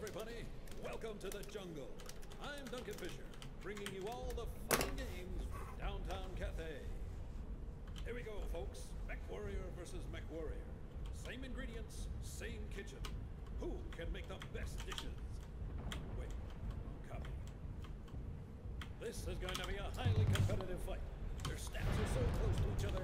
everybody. Welcome to the jungle. I'm Duncan Fisher, bringing you all the fun games from downtown Cathay. Here we go, folks. Mech Warrior versus Mech Warrior. Same ingredients, same kitchen. Who can make the best dishes? Wait, copy. This is going to be a highly competitive fight. Their stats are so close to each other,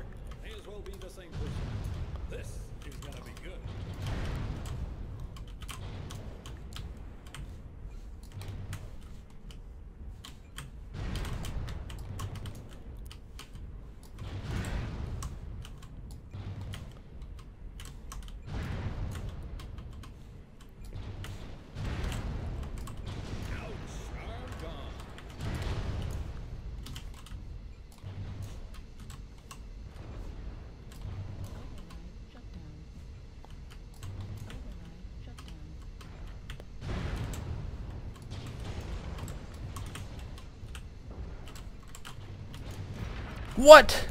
What?